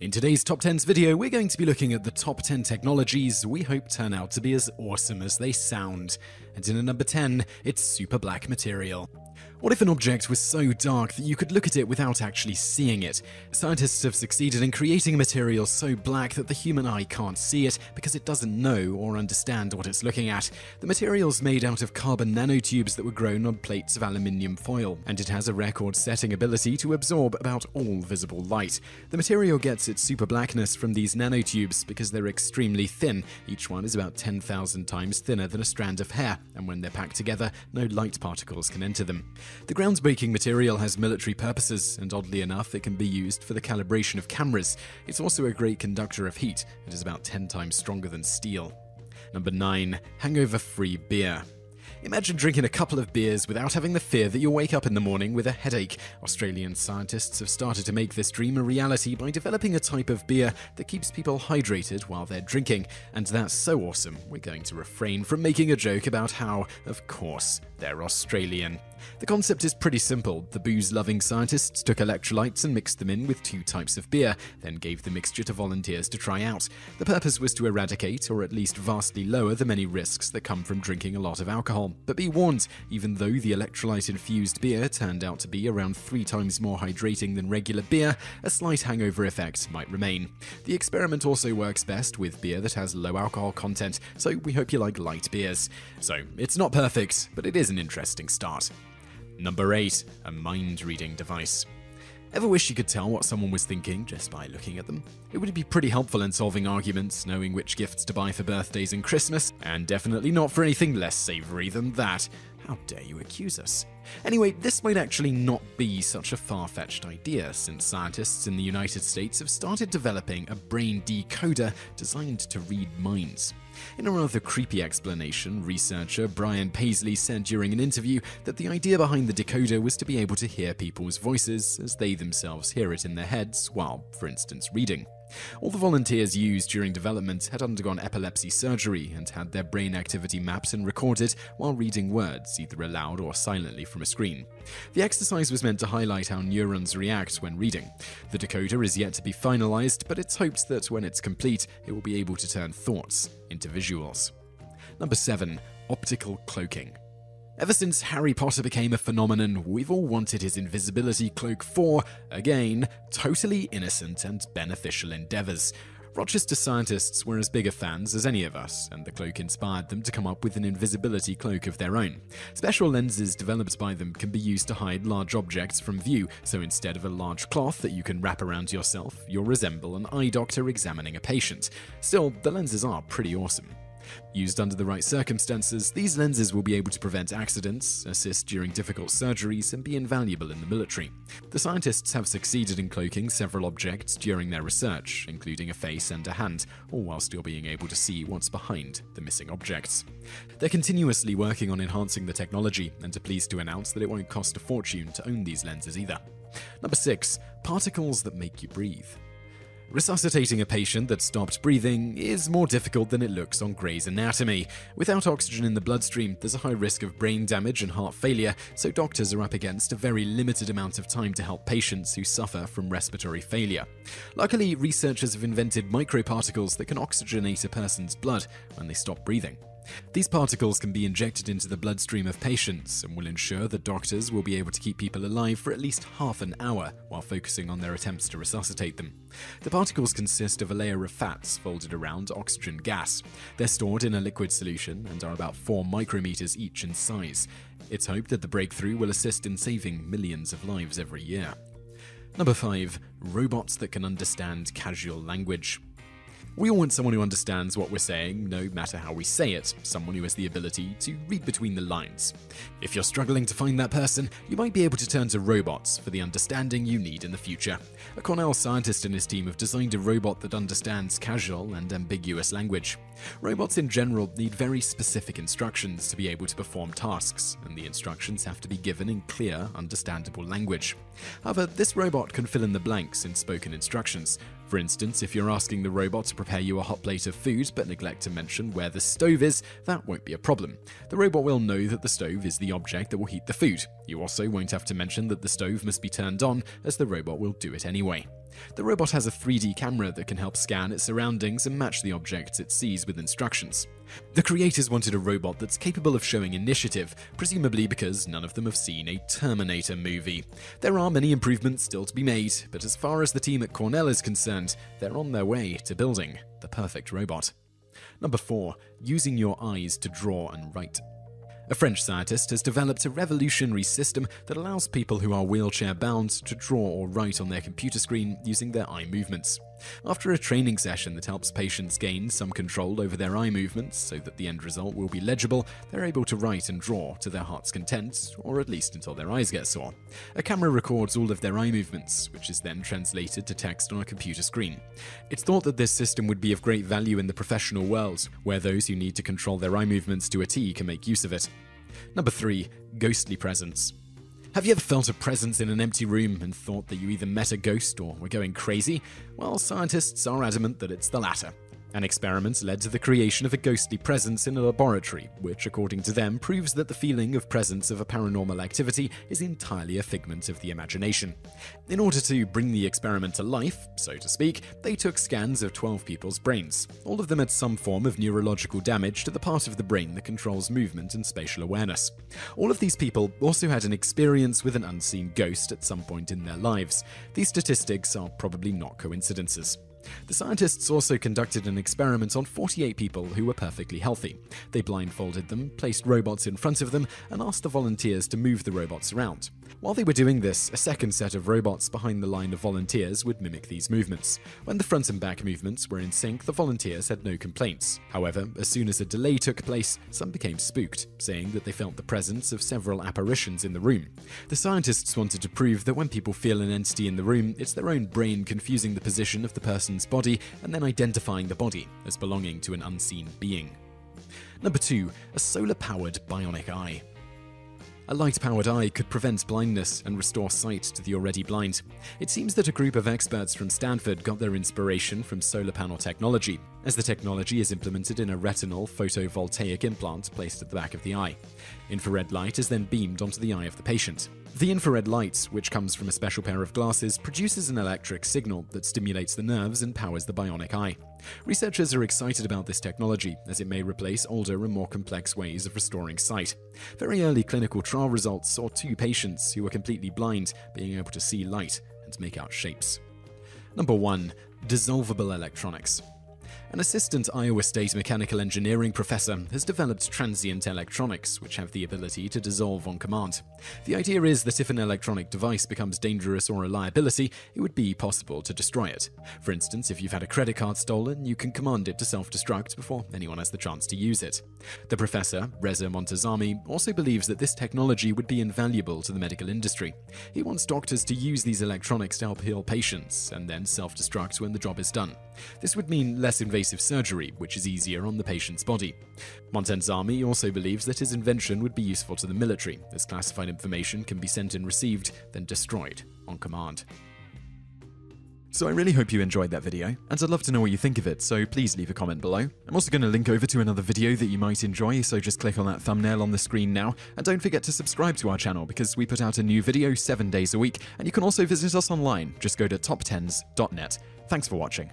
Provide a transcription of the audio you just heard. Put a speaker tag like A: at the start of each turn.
A: In today's TopTenz video, we're going to be looking at the top 10 technologies we hope turn out to be as awesome as they sound. And in at number 10, it's super black material. What if an object was so dark that you could look at it without actually seeing it? Scientists have succeeded in creating a material so black that the human eye can't see it because it doesn't know or understand what it's looking at. The material's made out of carbon nanotubes that were grown on plates of aluminium foil, and it has a record setting ability to absorb about all visible light. The material gets its super blackness from these nanotubes because they're extremely thin. Each one is about 10,000 times thinner than a strand of hair, and when they're packed together, no light particles can enter them. The groundbreaking material has military purposes, and oddly enough, it can be used for the calibration of cameras. It's also a great conductor of heat, and is about 10 times stronger than steel. Number 9. Hangover free beer. Imagine drinking a couple of beers without having the fear that you'll wake up in the morning with a headache. Australian scientists have started to make this dream a reality by developing a type of beer that keeps people hydrated while they're drinking. And that's so awesome, we're going to refrain from making a joke about how, of course, they're Australian. The concept is pretty simple. The booze loving scientists took electrolytes and mixed them in with two types of beer, then gave the mixture to volunteers to try out. The purpose was to eradicate, or at least vastly lower, the many risks that come from drinking a lot of alcohol. But be warned, even though the electrolyte infused beer turned out to be around three times more hydrating than regular beer, a slight hangover effect might remain. The experiment also works best with beer that has low alcohol content, so we hope you like light beers. So, it's not perfect, but it is an interesting start. Number 8. A mind reading device. Ever wish you could tell what someone was thinking just by looking at them? It would be pretty helpful in solving arguments, knowing which gifts to buy for birthdays and Christmas, and definitely not for anything less savory than that. How dare you accuse us? Anyway, this might actually not be such a far fetched idea, since scientists in the United States have started developing a brain decoder designed to read minds. In a rather creepy explanation, researcher Brian Pasley said during an interview that the idea behind the decoder was to be able to hear people's voices as they themselves hear it in their heads while, for instance, reading. All the volunteers used during development had undergone epilepsy surgery and had their brain activity mapped and recorded while reading words, either aloud or silently from a screen. The exercise was meant to highlight how neurons react when reading. The decoder is yet to be finalized, but it's hoped that when it's complete, it will be able to turn thoughts into visuals. Number 7. Optical cloaking. Ever since Harry Potter became a phenomenon, we've all wanted his invisibility cloak for, again, totally innocent and beneficial endeavors. Rochester scientists were as big a fans as any of us, and the cloak inspired them to come up with an invisibility cloak of their own. Special lenses developed by them can be used to hide large objects from view, so instead of a large cloth that you can wrap around yourself, you'll resemble an eye doctor examining a patient. Still, the lenses are pretty awesome. Used under the right circumstances, these lenses will be able to prevent accidents, assist during difficult surgeries, and be invaluable in the military. The scientists have succeeded in cloaking several objects during their research, including a face and a hand, all while still being able to see what's behind the missing objects. They're continuously working on enhancing the technology, and are pleased to announce that it won't cost a fortune to own these lenses either. Number 6. Particles that make you breathe. Resuscitating a patient that stopped breathing is more difficult than it looks on Grey's Anatomy. Without oxygen in the bloodstream, there's a high risk of brain damage and heart failure, so doctors are up against a very limited amount of time to help patients who suffer from respiratory failure. Luckily, researchers have invented microparticles that can oxygenate a person's blood when they stop breathing. These particles can be injected into the bloodstream of patients and will ensure that doctors will be able to keep people alive for at least half an hour while focusing on their attempts to resuscitate them. The particles consist of a layer of fats folded around oxygen gas. They're stored in a liquid solution and are about 4 micrometers each in size. It's hoped that the breakthrough will assist in saving millions of lives every year. Number 5. Robots that can understand casual language. We all want someone who understands what we're saying, no matter how we say it, someone who has the ability to read between the lines. If you're struggling to find that person, you might be able to turn to robots for the understanding you need in the future. A Cornell scientist and his team have designed a robot that understands casual and ambiguous language. Robots in general need very specific instructions to be able to perform tasks, and the instructions have to be given in clear, understandable language. However, this robot can fill in the blanks in spoken instructions, for instance, if you're asking the robot to prepare you a hot plate of food but neglect to mention where the stove is, that won't be a problem. The robot will know that the stove is the object that will heat the food. You also won't have to mention that the stove must be turned on, as the robot will do it anyway. The robot has a 3D camera that can help scan its surroundings and match the objects it sees with instructions. The creators wanted a robot that's capable of showing initiative, presumably because none of them have seen a Terminator movie. There are many improvements still to be made, but as far as the team at Cornell is concerned, they're on their way to building the perfect robot. Number 4. Using your eyes to draw and write. A French scientist has developed a revolutionary system that allows people who are wheelchair bound to draw or write on their computer screen using their eye movements. After a training session that helps patients gain some control over their eye movements so that the end result will be legible, they're able to write and draw to their heart's content, or at least until their eyes get sore. A camera records all of their eye movements, which is then translated to text on a computer screen. It's thought that this system would be of great value in the professional world, where those who need to control their eye movements to a T can make use of it. Number 3. Ghostly Presence. Have you ever felt a presence in an empty room and thought that you either met a ghost or were going crazy? Well, scientists are adamant that it's the latter. An experiment led to the creation of a ghostly presence in a laboratory, which, according to them, proves that the feeling of presence of a paranormal activity is entirely a figment of the imagination. In order to bring the experiment to life, so to speak, they took scans of 12 people's brains. All of them had some form of neurological damage to the part of the brain that controls movement and spatial awareness. All of these people also had an experience with an unseen ghost at some point in their lives. These statistics are probably not coincidences. The scientists also conducted an experiment on 48 people who were perfectly healthy. They blindfolded them, placed robots in front of them, and asked the volunteers to move the robots around. While they were doing this, a second set of robots behind the line of volunteers would mimic these movements. When the front and back movements were in sync, the volunteers had no complaints. However, as soon as a delay took place, some became spooked, saying that they felt the presence of several apparitions in the room. The scientists wanted to prove that when people feel an entity in the room, it's their own brain confusing the position of the person's body and then identifying the body as belonging to an unseen being. Number 2. A solar powered bionic eye. A light powered eye could prevent blindness and restore sight to the already blind. It seems that a group of experts from Stanford got their inspiration from solar panel technology, as the technology is implemented in a retinal photovoltaic implant placed at the back of the eye. Infrared light is then beamed onto the eye of the patient. The infrared light, which comes from a special pair of glasses, produces an electric signal that stimulates the nerves and powers the bionic eye. Researchers are excited about this technology, as it may replace older and more complex ways of restoring sight. Very early clinical trial results saw two patients who were completely blind being able to see light and make out shapes. Number 1. Dissolvable electronics. An assistant Iowa State mechanical engineering professor has developed transient electronics, which have the ability to dissolve on command. The idea is that if an electronic device becomes dangerous or a liability, it would be possible to destroy it. For instance, if you've had a credit card stolen, you can command it to self destruct before anyone has the chance to use it. The professor, Reza Montazami, also believes that this technology would be invaluable to the medical industry. He wants doctors to use these electronics to help heal patients and then self destruct when the job is done. This would mean less invasive surgery, which is easier on the patient's body. Montazami also believes that his invention would be useful to the military, as classified information can be sent and received, then destroyed on command. So I really hope you enjoyed that video, and I'd love to know what you think of it, so please leave a comment below. I'm also going to link over to another video that you might enjoy, so just click on that thumbnail on the screen now, and don't forget to subscribe to our channel because we put out a new video seven days a week, and you can also visit us online, just go to toptenz.net. Thanks for watching.